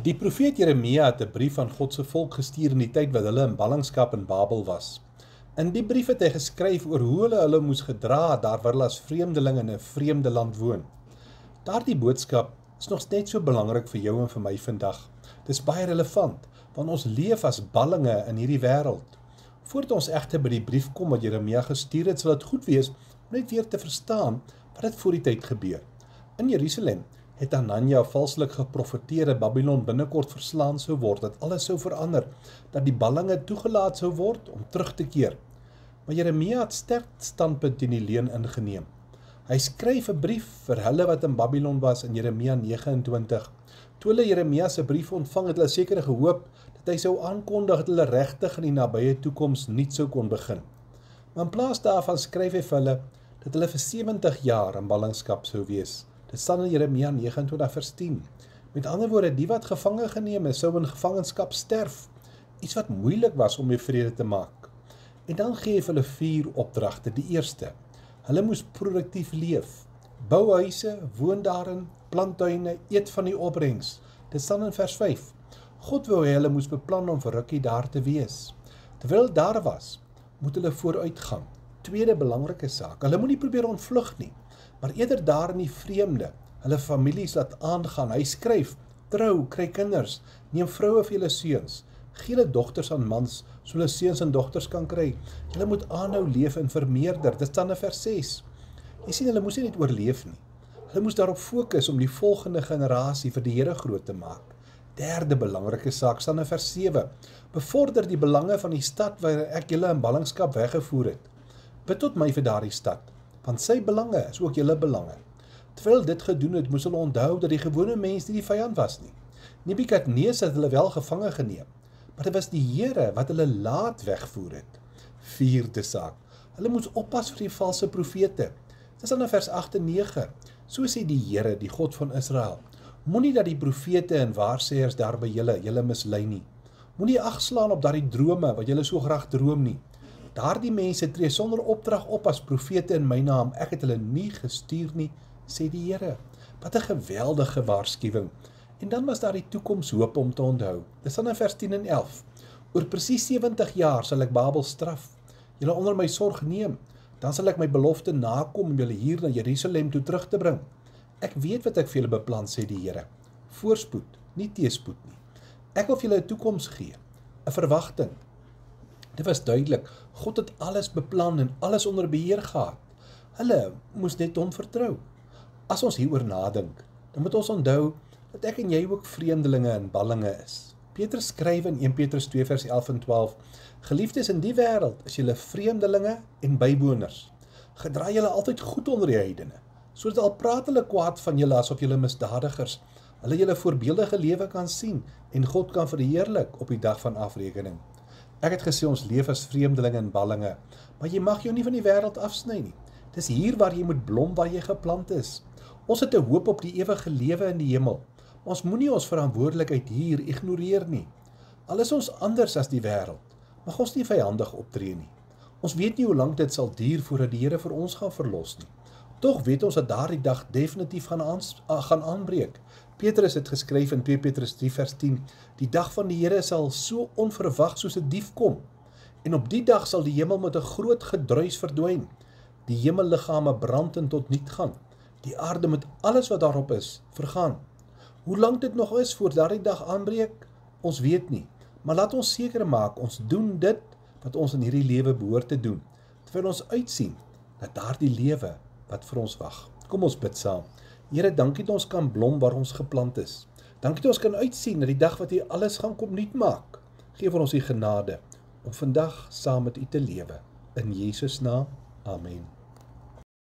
Die profeet Jeremia het 'n brief aan God se volk gestuur in die tyd wat hulle in ballingskap in Babel was. In die brief het hy geskryf oor hoe hulle hulle moes gedra daar waar hulle as vreemdelinge in 'n vreemde land woon. Daardie boodskap is nog net so belangrik vir jou en vir my vandag. Dis baie relevant want ons leef as ballinge in hierdie wêreld. Voordat ons egter by die brief kom wat Jeremia gestuur het, sal dit goed wees om net weer te verstaan wat het voor die tyd gebeur. In Jerusalem het Hananja valslik geprofeteer dat Babylon binnekort verslaan sou word, dat alles sou verander, dat die ballinge toegelaat sou word om terug te keer. Maar Jeremia het sterk standpunt teen die leuen ingeneem. Hy skryf 'n brief vir hulle wat in Babylon was in Jeremia 29. Toe hulle Jeremia se brief ontvang het, hulle seker gehoop dat hy sou aankondig dat hulle regtig in die nabye toekoms nuut sou kon begin. Maar in plaas daarvan skryf hy vir hulle dat hulle vir 70 jaar in ballingskap sou wees. Dit staan in Jeremia 29 vers 10. Met ander woorde, die wat gevange geneem is, sou in gevangenskap sterf. Iets wat moeilik was om mee vrede te maak. En dan gee hy hulle vier opdragte. Die eerste: Hulle moes produktief leef. Bou huise, woon daarin, plant tuine, eet van die opbrengs. Dit staan in vers 5. God wou hê hulle moes beplan om vir rukkie daar te wees. Terwyl daar was, moet hulle vooruitgaan. Tweede belangrike saak, hulle moenie probeer ontvlug nie maar eerder daar in die vreemde, hulle families laat aangaan. Hy skryf: "Trou, kry kinders, neem vroue vir julle seuns, gee hulle dogters aan mans, so hulle seuns en dogters kan kry. Julle moet aanhou leef en vermeerder." Dit staan in vers 6. Jy sien hulle moes nie net oorleef nie. Hulle moes daarop fokus om die volgende generasie vir die Here groot te maak. Derde belangrike saak staan in vers 7. Bevorder die belange van die stad waar ek julle in ballingskap weggevoer het. Bid tot my vir daardie stad want sy belange is ook julle belange. Terwyl dit gedoen het, moes hulle onthou dat die gewone mens nie die vyand was nie. Nebukadneser het hulle wel gevange geneem, maar dit was die Here wat hulle laat wegvoer het. Vierde saak. Hulle moes oppas vir die valse profete. Dit is dan in vers 8 en 9. So sê die Here, die God van Israel: Moenie dat die profete en waarsêers daar by julle julle mislei nie. Moenie agslaan op daardie drome wat julle so graag droom nie. Daardie mense tree sonder opdrag op as profete in my naam. Ek het hulle nie gestuur nie, sê die Here. Wat 'n geweldige waarskuwing. En dan was daar die toekomshoop om te onthou. Dis dan in vers 10 en 11. Oor presies 70 jaar sal ek Babel straf. Julle onder my sorg neem. Dan sal ek my belofte nakom om julle hier na Jerusalem toe terug te bring. Ek weet wat ek vir julle beplan sê die Here. Voorspoed, nie teëspoed nie. Ek wil vir julle 'n toekoms gee, 'n verwagting. Dit was duidelik, God het alles beplan en alles onder beheer gehad. Hulle moes net hom vertrou. As ons hieroor nadink, dan moet ons onthou dat ek en jy ook vreemdelinge en ballinge is. Petrus skryf in 1 Petrus 2 vers 11 en 12: Geliefdes in die wêreld, is julle vreemdelinge en byboners. Gedra julle altyd goed onder die heidene, sodat al praat hulle kwaad van julle asof julle misdadigers, hulle julle voorbeeldige lewe kan sien en God kan verheerlik op die dag van afrekening. Ek het gesê ons leef as vreemdelinge in ballinge, maar jy mag jou nie van die wêreld afsny nie. Dis hier waar jy moet blom waar jy geplant is. Ons het 'n hoop op die ewige lewe in die hemel. Ons moenie ons verantwoordelikheid hier ignoreer nie. Al is ons anders as die wêreld, mag ons nie vyandig optree nie. Ons weet nie hoe lank dit sal duur voordat die Here vir ons gaan verlos nie. Tog weet ons dat daardie dag definitief gaan aan, gaan aanbreek. Petrus het geskryf in 2 Petrus 3 vers 10: Die dag van die Here sal so onverwag soos 'n dief kom. En op die dag sal die hemel met 'n groot gedruis verdwyn. Die hemelliggame brand en tot niet gaan. Die aarde met alles wat daarop is, vergaan. Hoe lank dit nog is voor daardie dag aanbreek, ons weet nie. Maar laat ons seker maak ons doen dit wat ons in hierdie lewe behoort te doen, terwyl ons uitsien na daardie lewe wat vir ons wag. Kom ons bid saam. Here, dankie dat ons kan blom waar ons geplant is. Dankie dat ons kan uitsien na die dag wat U alles gaan kom nuut maak. Geef vir ons U genade om vandag saam met U te lewe. In Jesus naam. Amen.